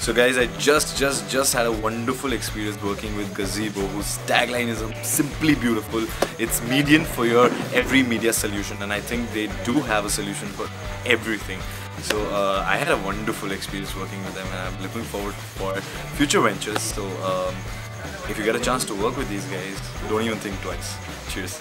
So guys, I just just just had a wonderful experience working with Gazebo, whose tagline is um, simply beautiful. It's median for your every media solution, and I think they do have a solution for everything. So uh, I had a wonderful experience working with them, and I'm looking forward for future ventures. So um, if you get a chance to work with these guys, don't even think twice. Cheers.